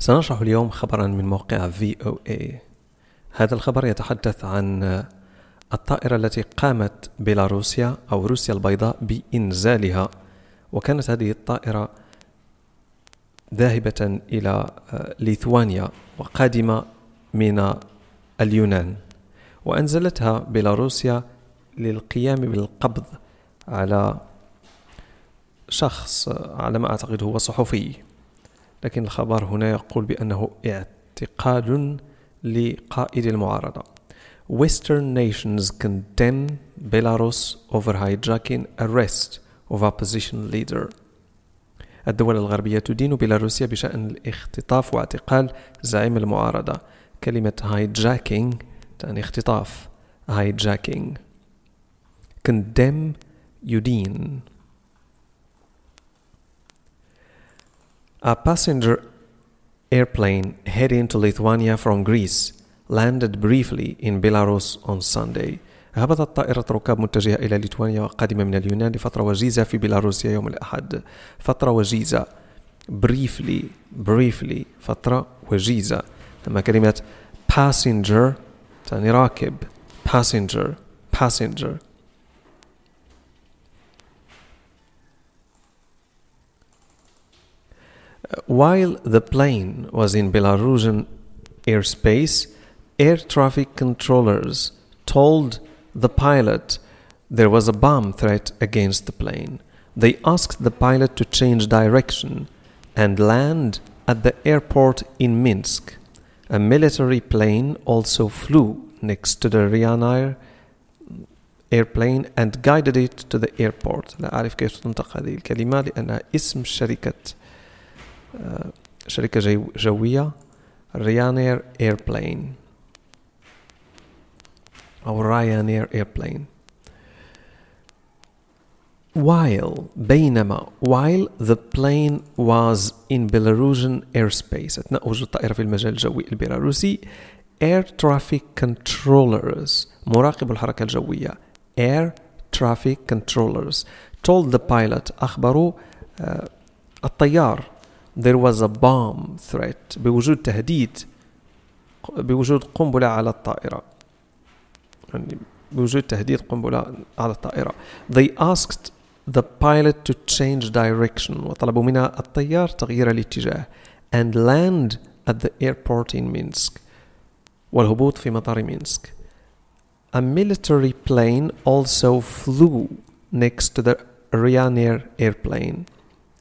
سنشرح اليوم خبرا من موقع VOA هذا الخبر يتحدث عن الطائرة التي قامت بيلاروسيا أو روسيا البيضاء بإنزالها وكانت هذه الطائرة ذاهبة إلى ليثوانيا وقادمة من اليونان. وأنزلتها بيلاروسيا للقيام بالقبض على شخص على ما أعتقد هو صحفي. لكن الخبر هنا يقول بأنه اعتقال لقائد المعارضة. Western nations condemn Belarus over hijacking arrest of opposition leader. الدول الغربية تدين بيلاروسيا بشأن الاختطاف واعتقال زعيم المعارضة. كلمة hijacking تعني اختطاف. Hijacking. Condemn يدين. A passenger airplane heading to Lithuania from Greece landed briefly in Belarus on Sunday. هبطت طائرة ركاب متجهة إلى ليتوانيا وقادمة من اليونان لفترة وجيزة في بيلاروسيا يوم الأحد. فترة وجيزة briefly briefly فترة وجيزة. أما كلمة passenger تعني راكب passenger passenger While the plane was in Belarusian airspace, air traffic controllers told the pilot there was a bomb threat against the plane. They asked the pilot to change direction and land at the airport in Minsk. A military plane also flew next to the Ryanair airplane and guided it to the airport. لا أعرف كيف تنطق هذه الكلمة لأنها اسم شركة شركة جوية ريانير ايربلين أو رايانير ايربلين while بينما while the plane was in Belarusian airspace. أثناء وجود الطائرة في المجال الجوي البيلاروسي air traffic controllers مراقب الحركة الجوية air traffic controllers. Told the pilot أخبروا uh, الطيار there was a bomb threat بوجود تهديد بوجود قنبلة على الطائرة يعني بوجود تهديد قنبلة على الطائرة they asked the pilot to change direction وطلبوا من الطيار تغيير الاتجاه and land at the airport in Minsk والهبوط في مطار مينسك a military plane also flew next to the Ryanair airplane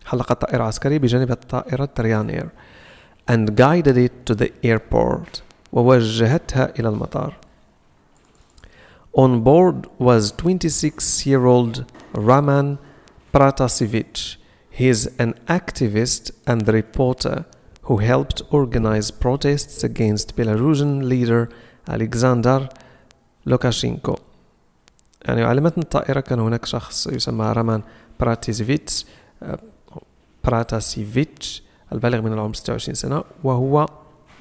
حلقت طائرة عسكرية بجانب الطائرة ريانير and guided it to the airport ووجهتها إلى المطار On board was 26-year-old Raman Pratasevich. He is an activist and reporter who helped organize protests against Belarusian leader Alexander Lukashenko. يعني على متن الطائرة كان هناك شخص يسمى رامان براتيزيفيتس براتاسيفيتش البالغ من العمر 26 سنة وهو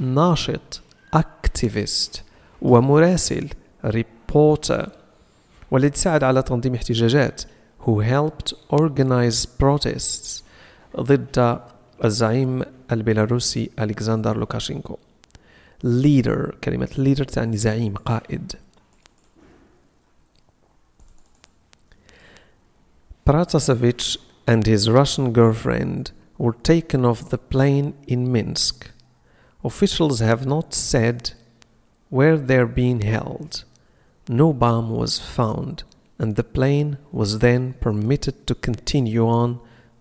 ناشط اكتيفيست ومراسل ريبورتر والذي ساعد على تنظيم احتجاجات who helped organize protests ضد الزعيم البيلاروسي ألكسندر لوكاشينكو. Leader كلمة leader تعني زعيم قائد. Pratasevich and his Russian girlfriend were taken off the plane in Minsk. Officials have not said where they're being held. No bomb was found, and the plane was then permitted to continue on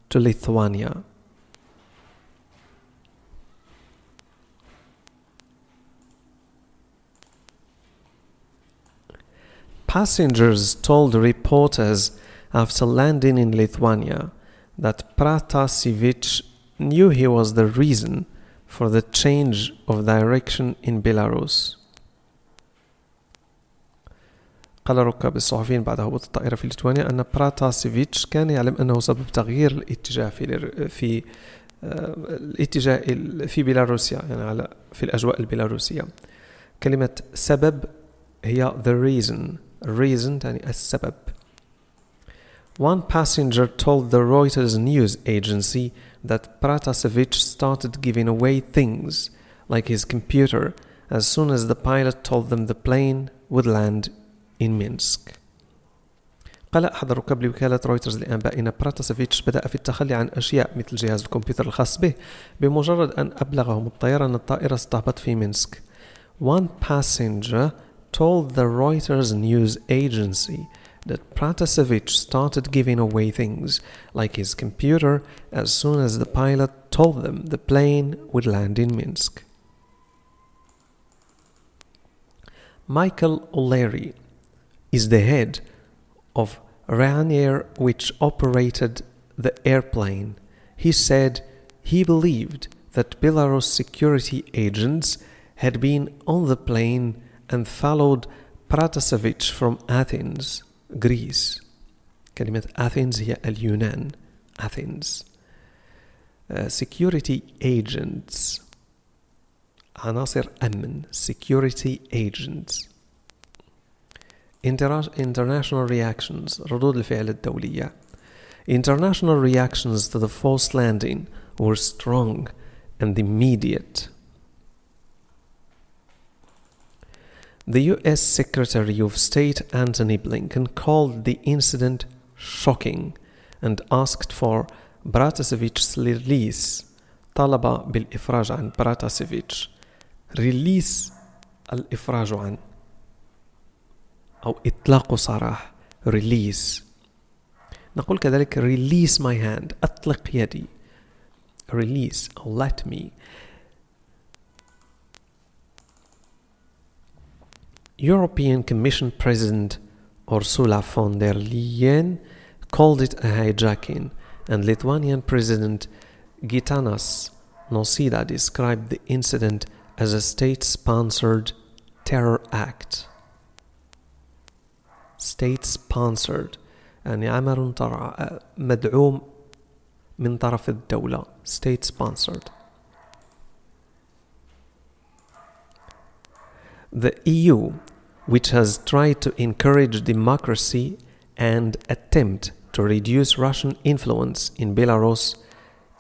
to Lithuania. Passengers told reporters after landing in Lithuania that Pratasevich knew he was the reason for the change of direction in Belarus. قال ركاب الصحفيين بعد هبوط الطائرة في ليتوانيا أن براتاسيفيتش كان يعلم أنه سبب تغيير الاتجاه في في الاتجاه في بيلاروسيا يعني على في الأجواء البيلاروسية. كلمة سبب هي the reason. reason تعني السبب. One passenger told the Reuters news agency that Pratasevich started giving away things, like his computer, as soon as the pilot told them the plane would land in Minsk. قال أحد الركاب لوكالة رويترز لأنباء أن براتاسيفيتش بدأ في التخلي عن أشياء مثل جهاز الكمبيوتر الخاص به بمجرد أن أبلغهم الطيار أن الطائرة ستهبط في مينسك. One passenger told the Reuters news agency that Pratasevich started giving away things, like his computer, as soon as the pilot told them the plane would land in Minsk. Michael O'Leary is the head of Ryanair, which operated the airplane. He said he believed that Belarus security agents had been on the plane and followed Pratasevich from Athens, Greece. كلمة Athens هي اليونان Athens. Uh, security agents عناصر أمن security agents international reactions ردود الفعل الدولية international reactions to the forced landing were strong and immediate The US Secretary of State Antony Blinken called the incident shocking and asked for Bratasevich's release طلب بالإفراج عن براتاسيفيتش release الإفراج عن أو إطلاق سراح release نقول كذلك release my hand أطلق يدي release أو let me European Commission President Ursula von der Leyen called it a hijacking, and Lithuanian President Gitanas Nausėda described the incident as a state-sponsored terror act. State-sponsored يعني عمل مدعوم من طرف الدولة state-sponsored The EU, which has tried to encourage democracy and attempt to reduce Russian influence in Belarus,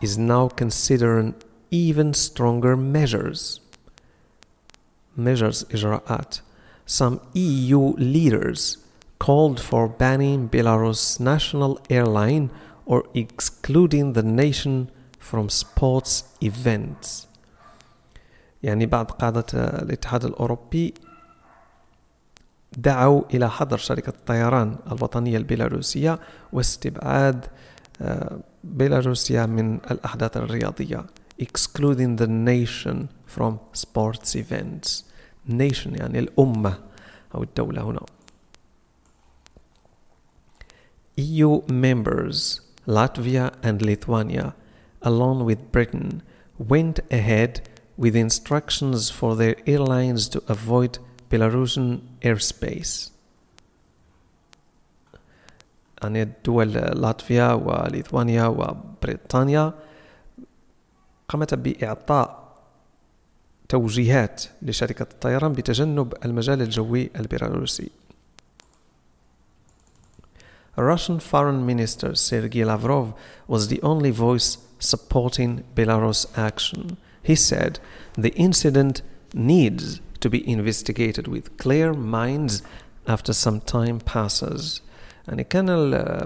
is now considering even stronger measures. Measures إجراءات. Some EU leaders called for banning Belarus' national airline or excluding the nation from sports events. يعني بعض قادة الاتحاد الأوروبي دعوا إلى حظر شركة الطيران الوطنية البيلاروسية واستبعاد بيلاروسيا من الأحداث الرياضية. Excluding the nation from sports events. Nation يعني الأمة أو الدولة هنا. EU members Latvia and Lithuania along with Britain went ahead with instructions for their airlines to avoid Belarusian airspace. يعني الدول لاتفيا وليثوانيا وبريطانيا قامت بإعطاء توجيهات لشركة الطيران بتجنب المجال الجوي البيلاروسي. Russian Foreign Minister Sergei Lavrov was the only voice supporting Belarus action. He said the incident needs to be investigated with clear minds after some time passes. يعني كان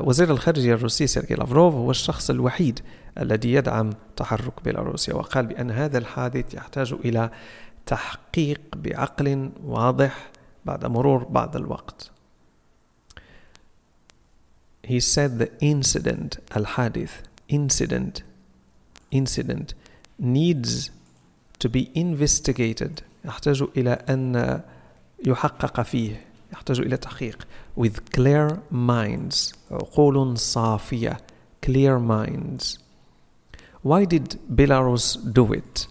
وزير الخارجية الروسي سيرجي لافروف هو الشخص الوحيد الذي يدعم تحرك بيلاروسيا وقال بأن هذا الحادث يحتاج إلى تحقيق بعقل واضح بعد مرور بعض الوقت. He said the incident الحادث incident incident needs to be investigated يحتاج إلى أن يحقق فيه يحتاج إلى تحقيق with clear minds عقول صافية clear minds Why did Belarus do it?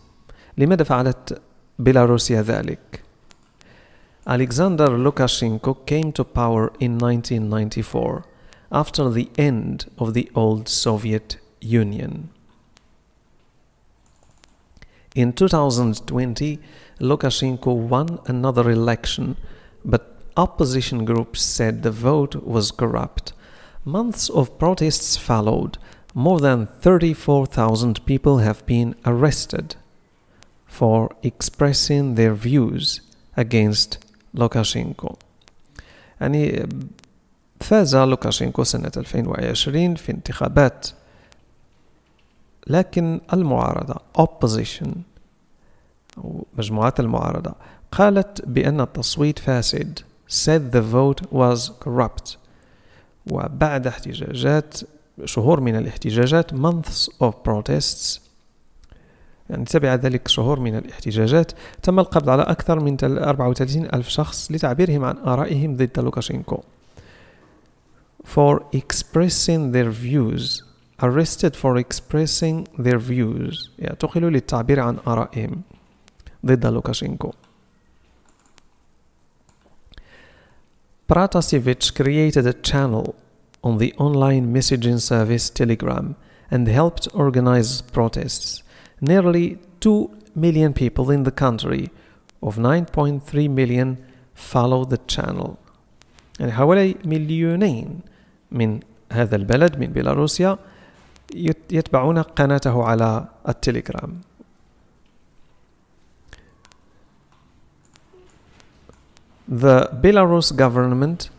لماذا فعلت بيلاروسيا ذلك؟ Alexander Lukashenko came to power in 1994 after the end of the old Soviet Union. In 2020, Lukashenko won another election, but opposition groups said the vote was corrupt. Months of protests followed, more than 34,000 people have been arrested for expressing their views against Lukashenko. يعني فاز لوكاشينكو سنة 2020 في انتخابات لكن المعارضة opposition مجموعات المعارضة قالت بأن التصويت فاسد said the vote was corrupt. وبعد احتجاجات شهور من الاحتجاجات months of protests يعني تبع ذلك شهور من الاحتجاجات تم القبض على أكثر من 34 ألف شخص لتعبيرهم عن آرائهم ضد لوكاشينكو. For expressing their views arrested for expressing their views يعتقلوا للتعبير عن آرائهم ضد لوكاشينكو Pratasevich created a channel on the online messaging service Telegram and helped organize protests. Nearly 2 million people in the country of 9.3 million follow the channel. يعني حوالي مليونين من هذا البلد من بيلاروسيا يتبعون قناته على التليجرام The Belarus government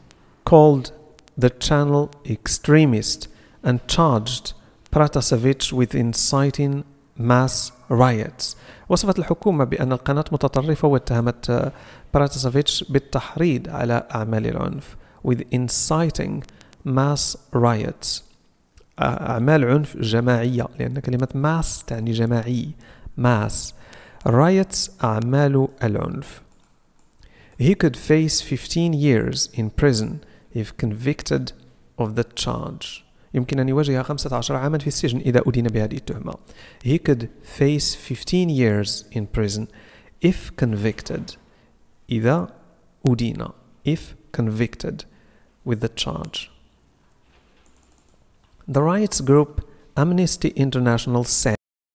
called the channel extremist and charged Pratasevich with inciting mass riots. وصفت الحكومة بأن القناة متطرفة واتهمت براتاسافيتش بالتحريض على أعمال العنف with inciting mass riots أعمال عنف جماعية لأن كلمة mass تعني جماعي mass riots أعمال العنف He could face 15 years in prison if convicted of the charge. يمكن أن يواجه 15 عاما في السجن إذا أدين بهذه التهمة. He could face 15 years in prison if convicted. إذا أدين if convicted with the charge. The rights group Amnesty International said